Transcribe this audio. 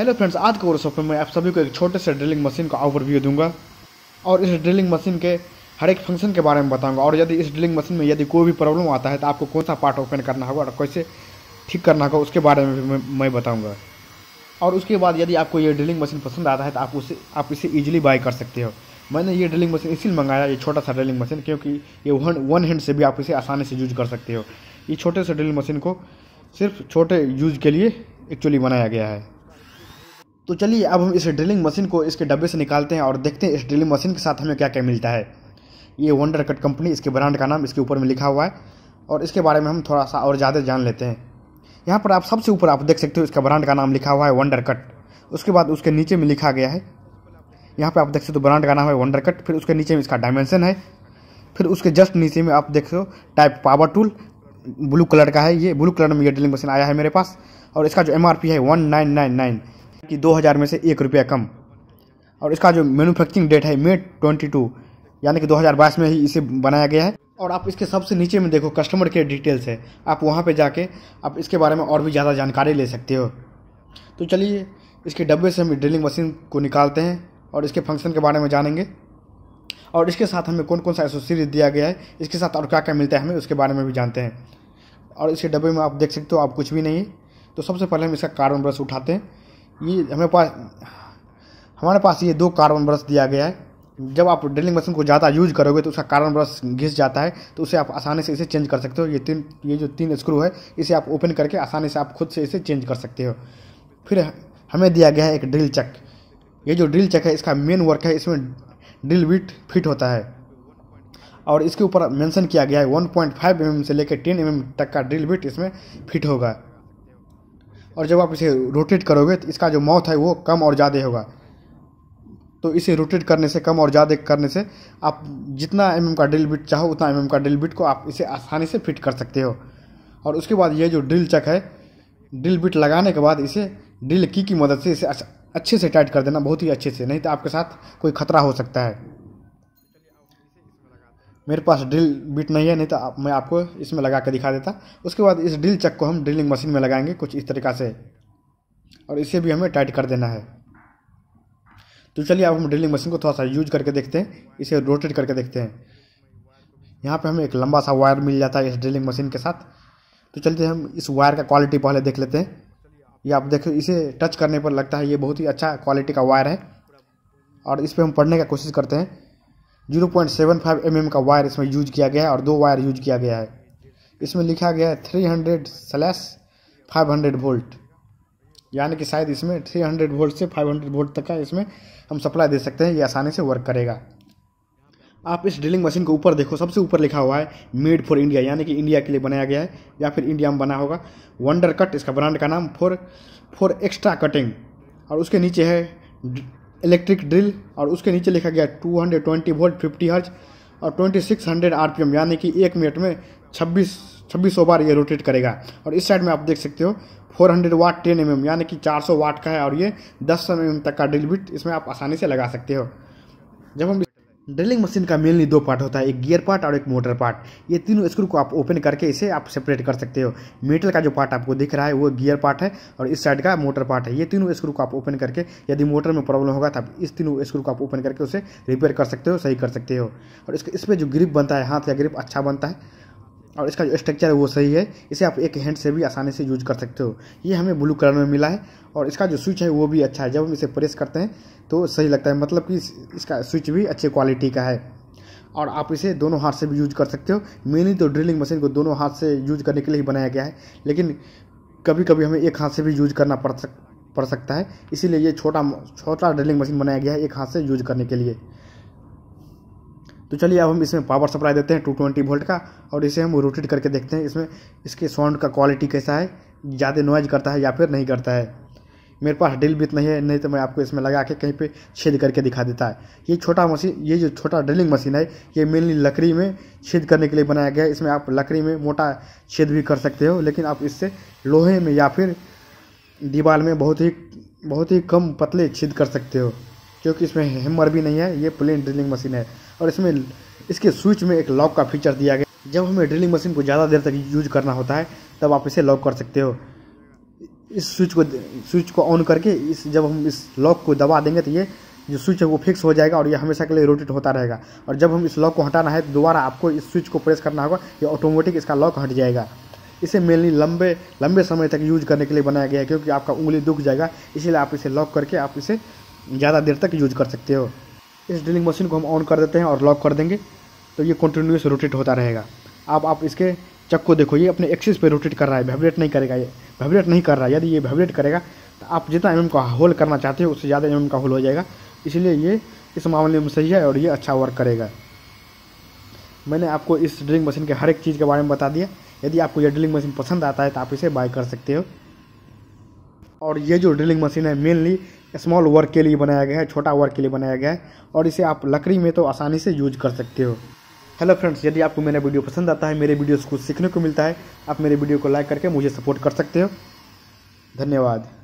Hello friends आज के workshop में मैं आप सभी को एक छोटे से ड्रिलिंग मशीन का ओवरव्यू दूँगा। और इस ड्रिलिंग मशीन के हर एक फ़ंक्शन के बारे में बताऊँगा। और यदि इस ड्रिलिंग मशीन में यदि कोई भी प्रॉब्लम आता है तो आपको कौन सा पार्ट ओपन करना होगा और कैसे ठीक करना होगा उसके बारे में भी मैं, मैं बताऊँगा। और उसके बाद यदि आपको ये ड्रिलिंग मशीन पसंद आता है तो आप उसे आप इसे ईजिली बाई कर सकते हो। मैंने ये ड्रिलिंग मशीन इसीलिए मंगाया ये छोटा सा ड्रिलिंग मशीन क्योंकि ये वन वन हैंड से भी आप इसे आसानी से यूज़ कर सकते हो। ये छोटे से ड्रिलिंग मशीन को सिर्फ़ छोटे यूज़ के लिए एक्चुअली बनाया गया है। तो चलिए, अब हम इस ड्रिलिंग मशीन को इसके डब्बे से निकालते हैं और देखते हैं इस ड्रिलिंग मशीन के साथ हमें क्या क्या मिलता है। ये वंडर कट कंपनी इसके ब्रांड का नाम इसके ऊपर में लिखा हुआ है और इसके बारे में हम थोड़ा सा और ज़्यादा जान लेते हैं। यहाँ पर आप सबसे ऊपर आप देख सकते हो इसका ब्रांड का नाम लिखा हुआ है वंडर कट उसके बाद उसके नीचे में लिखा गया है। यहाँ पर आप देख सकते हो ब्रांड का नाम है वंडर कट फिर उसके नीचे में इसका डायमेंशन है। फिर उसके जस्ट नीचे में आप देख हो type power tool blue colour का है ये। ब्लू कलर में ये ड्रिलिंग मशीन आया है मेरे पास और इसका जो एमआरपी है वन नाइन नाइन नाइन कि दो हज़ार में से एक रुपया कम। और इसका जो मैनुफैक्चरिंग डेट है मे ट्वेंटी टू यानी कि 2022 में ही इसे बनाया गया है। और आप इसके सबसे नीचे में देखो कस्टमर केयर डिटेल्स है। आप वहाँ पे जाके आप इसके बारे में और भी ज़्यादा जानकारी ले सकते हो। तो चलिए, इसके डब्बे से हम ड्रिलिंग मशीन को निकालते हैं और इसके फ़ंक्शन के बारे में जानेंगे। और इसके साथ हमें कौन कौन सा एसोसीज दिया गया है, इसके साथ और क्या क्या मिलता है हमें उसके बारे में भी जानते हैं। और इसके डब्बे में आप देख सकते हो, आप कुछ भी नहीं तो सबसे पहले हम इसका कार्बन ब्रश उठाते हैं। ये हमें पास हमारे पास ये दो कार्बन ब्रश दिया गया है। जब आप ड्रिलिंग मशीन को ज़्यादा यूज़ करोगे तो उसका कार्बन ब्रश घिस जाता है तो उसे आप आसानी से इसे चेंज कर सकते हो। ये तीन, ये जो तीन स्क्रू है, इसे आप ओपन करके आसानी से आप खुद से इसे चेंज कर सकते हो। फिर हमें दिया गया है एक ड्रिल चक। ये जो ड्रिल चक है, इसका मेन वर्क है, इसमें ड्रिल बिट फिट होता है। और इसके ऊपर मेंशन किया गया है 1.5 पॉइंट mm से लेकर 10 mm तक का ड्रिल बिट इसमें फिट होगा। और जब आप इसे रोटेट करोगे तो इसका जो माउथ है, वो कम और ज़्यादा होगा। तो इसे रोटेट करने से, कम और ज़्यादा करने से, आप जितना एम का ड्रिल बिट चाहो, उतना एम का ड्रिल बिट को आप इसे आसानी से फिट कर सकते हो। और उसके बाद ये जो ड्रिल चक है ड्रिल बिट लगाने के बाद इसे ड्रिल की की मदद से इसे अच्छे से टाइट कर देना, बहुत ही अच्छे से, नहीं तो आपके साथ कोई खतरा हो सकता है। मेरे पास ड्रिल बिट नहीं है नहीं तो आप, मैं आपको इसमें लगा के दिखा देता। उसके बाद इस ड्रिल चक को हम ड्रिलिंग मशीन में लगाएँगे कुछ इस तरीक़ा से। और इसे भी हमें टाइट कर देना है। तो चलिए अब हम ड्रिलिंग मशीन को थोड़ा सा यूज़ करके देखते हैं। इसे रोटेट करके देखते हैं। यहाँ पे हमें एक लंबा सा वायर मिल जाता है इस ड्रिलिंग मशीन के साथ। तो चलते हम इस वायर का क्वालिटी पहले देख लेते हैं। ये आप देखो इसे टच करने पर लगता है ये बहुत ही अच्छा क्वालिटी का वायर है। और इस पर हम पढ़ने का कोशिश करते हैं। Zero point seven five M M का वायर इसमें यूज़ किया गया है और दो वायर यूज़ किया गया है। इसमें लिखा गया है three hundred slash five hundred volt यानी कि शायद इसमें 300 वोल्ट से 500 वोल्ट तक का इसमें हम सप्लाई दे सकते हैं, ये आसानी से वर्क करेगा। आप इस ड्रिलिंग मशीन के ऊपर देखो, सबसे ऊपर लिखा हुआ है मेड फॉर इंडिया यानी कि इंडिया के लिए बनाया गया है, या फिर इंडिया में बना होगा। वंडर कट इसका ब्रांड का नाम फॉर फॉर एक्स्ट्रा कटिंग और उसके नीचे है इलेक्ट्रिक ड्रिल और उसके नीचे लिखा गया two hundred twenty volt fifty hertz और twenty six hundred R P M यानी कि एक मिनट में छब्बीस छब्बीस सौ बार ये रोटेट करेगा। और इस साइड में आप देख सकते हो 400 वाट टेन एम यानी कि 400 वाट का है और ये 10 एम तक का ड्रिल बिट इसमें आप आसानी से लगा सकते हो। जब हम ड्रिलिंग मशीन का मेनली दो पार्ट होता है, एक गियर पार्ट और एक मोटर पार्ट। ये तीनों स्क्रू को आप ओपन करके इसे आप सेपरेट कर सकते हो। मेटल का जो पार्ट आपको दिख रहा है, वो गियर पार्ट है और इस साइड का मोटर पार्ट है। ये तीनों स्क्रू को आप ओपन करके, यदि मोटर में प्रॉब्लम होगा तो आप इस तीनों स्क्रू को आप ओपन करके उसे रिपेयर कर सकते हो, सही कर सकते हो। और इस पर जो ग्रिप बनता है, हाथ का ग्रिप अच्छा बनता है। और इसका जो स्ट्रक्चर है वो सही है। इसे आप एक हैंड से भी आसानी से यूज़ कर सकते हो। ये हमें ब्लू कलर में मिला है और इसका जो स्विच है वो भी अच्छा है। जब हम इसे प्रेस करते हैं तो सही लगता है। मतलब कि इसका स्विच भी अच्छे क्वालिटी का है। और आप इसे दोनों हाथ से भी यूज़ कर सकते हो। मेनली तो ड्रिलिंग मशीन को दोनों हाथ से यूज़ करने के लिए ही बनाया गया है। लेकिन कभी कभी हमें एक हाथ से भी यूज़ करना पड़ सक, पड़ सकता है। इसीलिए ये छोटा छोटा ड्रिलिंग मशीन बनाया गया है एक हाथ से यूज़ करने के लिए। तो चलिए अब हम इसमें पावर सप्लाई देते हैं टू ट्वेंटी वोल्ट का और इसे हम रोटेट करके देखते हैं इसमें इसके साउंड का क्वालिटी कैसा है, ज़्यादा नॉइज़ करता है या फिर नहीं करता है। मेरे पास ड्रिल बिट नहीं है, नहीं तो मैं आपको इसमें लगा के कहीं पे छेद करके दिखा देता है। ये छोटा मशीन, ये जो छोटा ड्रिलिंग मशीन है, ये मेनली लकड़ी में छेद करने के लिए बनाया गया है। इसमें आप लकड़ी में मोटा छेद भी कर सकते हो, लेकिन आप इससे लोहे में या फिर दीवार में बहुत ही बहुत ही कम पतले छेद कर सकते हो। क्योंकि इसमें हेमर भी नहीं है, ये प्लेन ड्रिलिंग मशीन है। और इसमें, इसके स्विच में एक लॉक का फीचर दिया गया। जब हमें ड्रिलिंग मशीन को ज़्यादा देर तक यूज़ करना होता है, तब आप इसे लॉक कर सकते हो। इस स्विच को स्विच को ऑन करके इस, जब हम इस लॉक को दबा देंगे तो ये जो स्विच है वो फिक्स हो जाएगा और ये हमेशा के लिए रोटेट होता रहेगा। और जब हम इस लॉक को हटाना है तो दोबारा आपको इस स्विच को प्रेस करना होगा, ये ऑटोमेटिक इसका लॉक हट जाएगा। इसे मेनली लंबे लंबे समय तक यूज़ करने के लिए बनाया गया है, क्योंकि आपका उंगली दुख जाएगा। इसीलिए आप इसे लॉक करके आप इसे ज़्यादा देर तक यूज़ कर सकते हो। इस ड्रिलिंग मशीन को हम ऑन कर देते हैं और लॉक कर देंगे तो ये कंटिन्यूस रोटेट होता रहेगा। अब आप इसके चक को देखो, ये अपने एक्सिस पे रोटेट कर रहा है वाइब्रेट नहीं करेगा ये। वाइब्रेट नहीं कर रहा है, यदि ये वाइब्रेट करेगा तो आप जितना एम का होल करना चाहते हो, उससे ज़्यादा एम का होल हो जाएगा। इसलिए ये, इस मामले में सही है और ये अच्छा वर्क करेगा। मैंने आपको इस ड्रिलिंग मशीन के हर एक चीज़ के बारे में बता दिया। यदि आपको यह ड्रिलिंग मशीन पसंद आता है तो आप इसे बाय कर सकते हो। और ये जो ड्रिलिंग मशीन है मेनली स्मॉल वर्क के लिए बनाया गया है, छोटा वर्क के लिए बनाया गया है, और इसे आप लकड़ी में तो आसानी से यूज़ कर सकते हो। हेलो फ्रेंड्स यदि आपको मेरा वीडियो पसंद आता है, मेरे वीडियोस कुछ सीखने को मिलता है, आप मेरे वीडियो को लाइक करके मुझे सपोर्ट कर सकते हो। धन्यवाद।